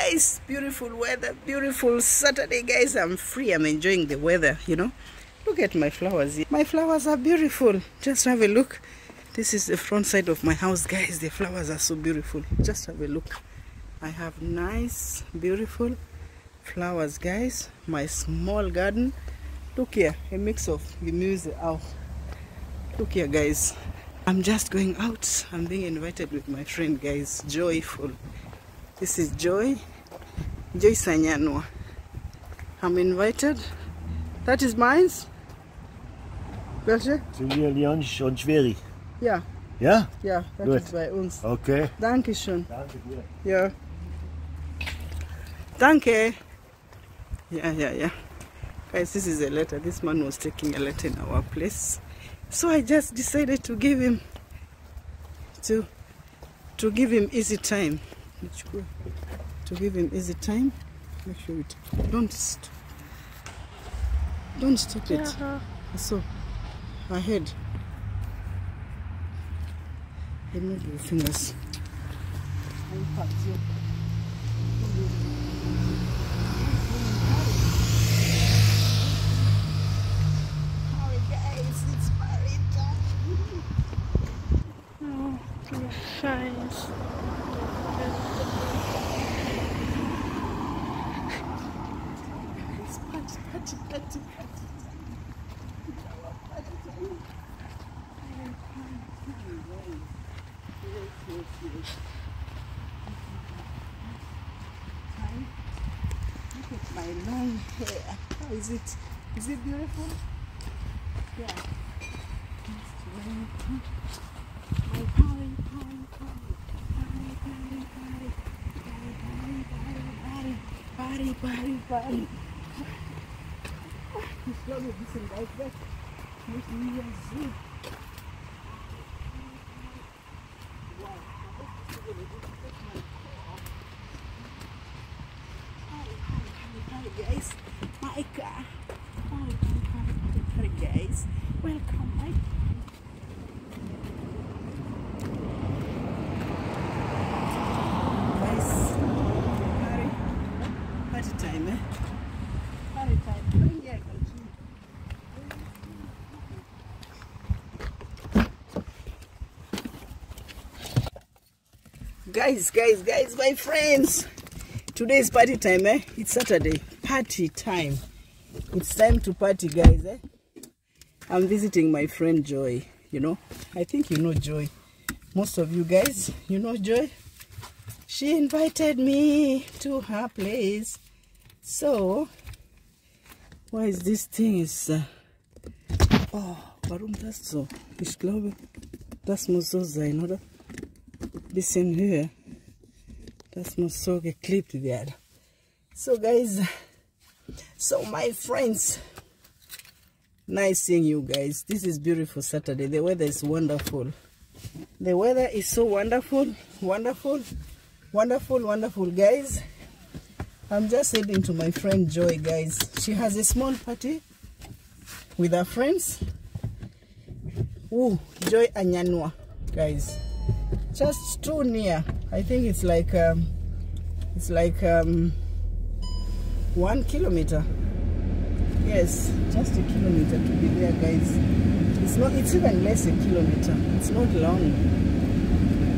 guys beautiful weather beautiful saturday guys. I'm free. I'm enjoying the weather you know. Look at my flowers. My flowers are beautiful. Just have a look. This is the front side of my house guys. The flowers are so beautiful. Just have a look. I have nice beautiful flowers guys. My small garden. Look here. A mix of the music oh look here guys. I'm just going out. I'm being invited with my friend guys. Joyful. This is joy joy sanyanwa i'm invited that is mine welche Silvia Leon und Schweri. ja Ja? ja das Gut. ist bei uns Okay. Dankeschön. Danke dir. Ja. Danke. Yeah, yeah, yeah. Guys, this is a letter. This man was taking a letter in our place. So I just decided to give him to to give him easy time. To give him easy time. Make sure it don't st- don't stop it. So ahead. Remove your fingers. My long hair. How is it? Is it beautiful? Yeah. My party, party, party, party, party, party, party, party, party, party. Ich glaube, ein bisschen weit weg. Nicht hier sehen. Hi guys, my car. Hi, hi, hi, hi guys. Welcome, my guys. Party, party time, eh? Party time. Bring your. Guys, guys, guys, my friends. Today is party time, eh? It's Saturday. Party time. It's time to party, guys, eh? I'm visiting my friend Joy. You know, I think you know Joy. Most of you guys, you know Joy. She invited me to her place. So, why is this thing is. Uh, oh, warum das so? Ich glaube, das muss so sein, oder? Bisschen höher. Das muss so geklebt werden. So guys, so my friends, nice seeing you guys. This is beautiful Saturday. The weather is wonderful. The weather is so wonderful, wonderful, wonderful, wonderful guys. I'm just heading to my friend Joy guys. She has a small party with her friends. Ooh, Joy Anyanwa guys just too near i think it's like um it's like um one kilometer. Yes just a kilometer to be there guys. It's not it's even less a kilometer. It's not long.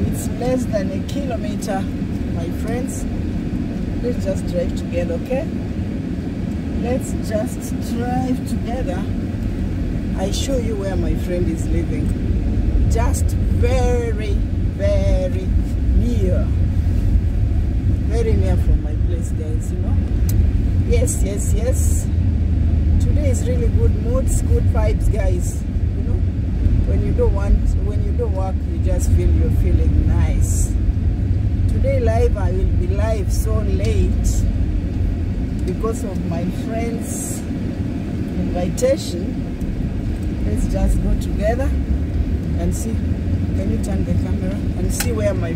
It's less than a kilometer my friends. Let's just drive together okay? Let's just drive together. I show you where my friend is living. Just very very near. Very near from my place guys you know yes yes yes. Today is really good moods good vibes guys. You know when you don't want when you don't work you just feel you're feeling nice. Today live i will be live so late because of my friends invitation. Let's just go together and see. Can you turn the camera and see where my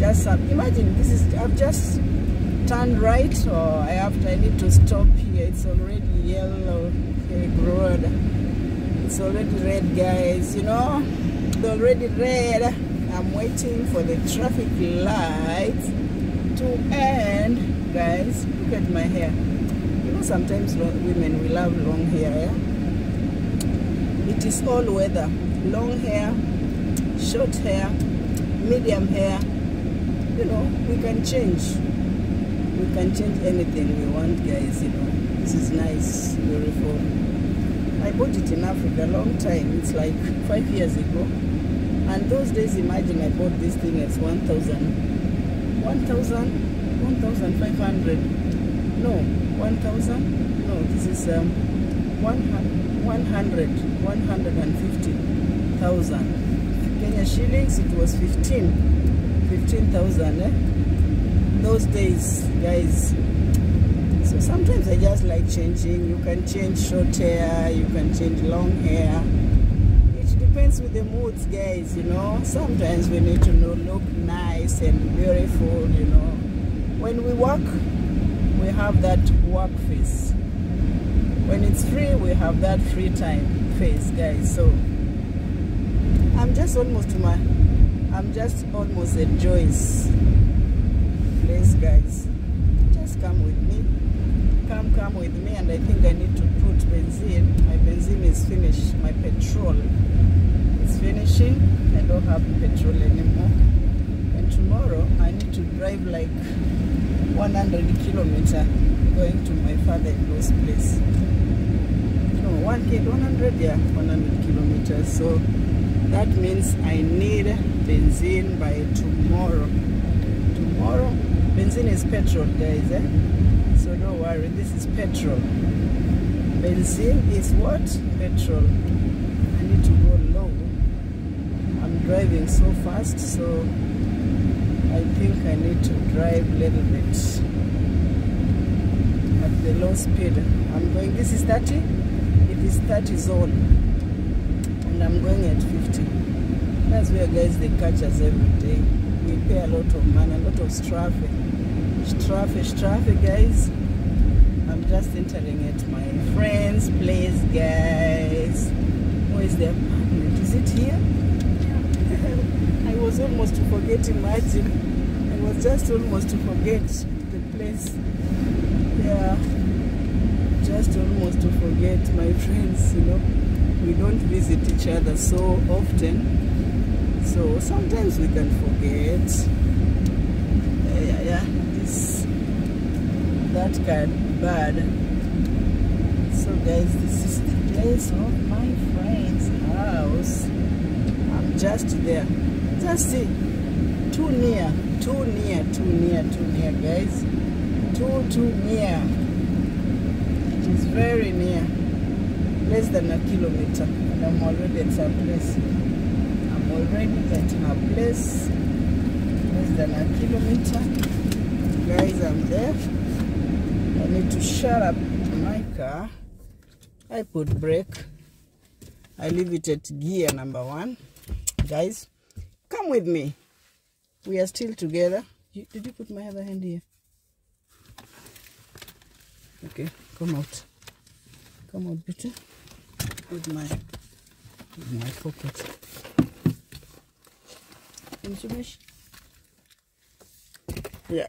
just imagine this is i've just turned right or i have to i need to stop here it's already yellow road it's already red guys you know it's already red i'm waiting for the traffic lights to to end, guys, look at my hair. You know, sometimes women we love long hair. Yeah? It is all weather. Long hair, short hair, medium hair. You know, we can change. We can change anything we want, guys. You know, this is nice, beautiful. I bought it in Africa a long time. It's like five years ago. And those days, imagine I bought this thing at 1,000, 1,000, 1,500. No, 1,000. No, this is um, 100, 100 150,000. Kenya shillings, it was 15, 15,000. Eh? Those days, guys. So sometimes I just like changing. You can change short hair, you can change long hair. It depends with the moods, guys, you know. Sometimes we need to know, look nice and beautiful, you know. When we work, we have that work face. When it's free, we have that free time face, guys. So I'm just almost to my, I'm just almost at Joy's place, guys. Just come with me come come with me and I think I need to put benzene. My benzene is finished. My petrol is finishing. I don't have petrol anymore. And tomorrow I need to drive like 100 kilometer going to my father-in-law's place. No, 1 k 100 yeah, 100 kilometers. So that means I need benzene by tomorrow. Tomorrow, benzene is petrol, guys. Eh? so don't worry this is petrol. Benzene is what? Petrol. I need to go low. I'm driving so fast so i think i need to drive a little bit. At the low speed. I'm going this is 30 it is 30 zone. And i'm going at 50 that's where guys they catch us every day. We pay a lot of money a lot of traffic traffic traffic guys. I'm just entering at my friend's place guys. Where is the apartment is it here? I was almost to forget imagine. I was just almost to forget the place. Yeah. Just almost to forget my friends you know. We don't visit each other so often. So sometimes we can forget. Yeah yeah this that be bad. So guys this is the place of my friend's house. I'm just there. Just see. Too near too near too near too near guys. Too too near. It is very near. Less than a kilometer. And i'm already at her place. I'm already at her place. Less than a kilometer guys i'm there. I need to shut up my car. I put brake. I leave it at gear number one. Guys come with me. We are still together. You, did you put my other hand here? Okay come out. Come out bitte with my with my pocket. Yeah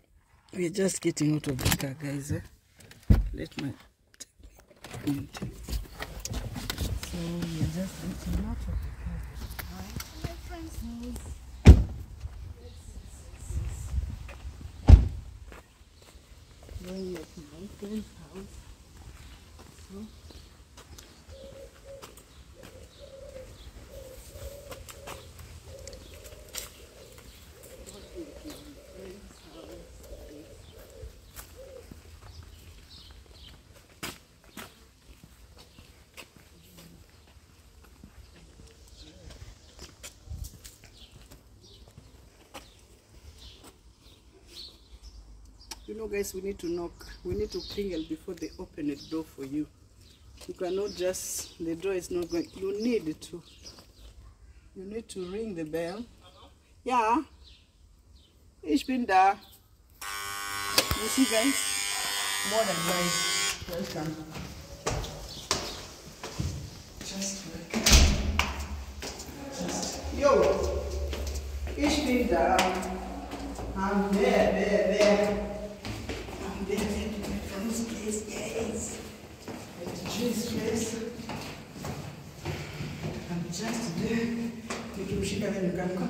we're just getting out of the car guys eh? let my so we're just getting out of the going at my friend's house so Know, guys, we need to knock. We need to tingle before they open the door for you. You cannot just, the door is not going. You need to. You need to ring the bell. Yeah. Ich bin da. You see, guys? More than nice. Welcome. Just welcome. Just. Yo. Ich bin da. I'm there, there, there. I'm there at my friend's place, guys. At Joy's place. I'm just there. Then you can come.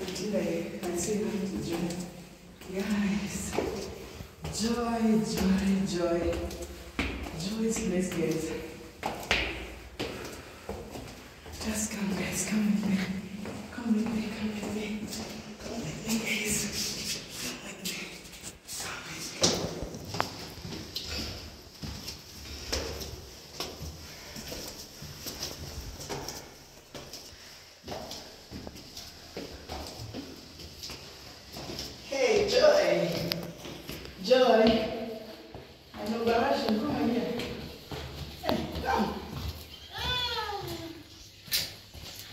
Until I, I say hi to Joy. Guys. Joy, joy, joy. Joy's place, guys. Just come, guys. Come with me. Come with me. Come with me. Come with me, guys. Come with me. Come with me. Hey, Joy. Joy. Know Barashin. Come here. Hey, come.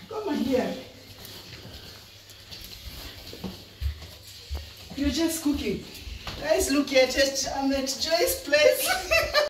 Come on here. You're just cooking. Guys, look at it. I'm at Joy's place.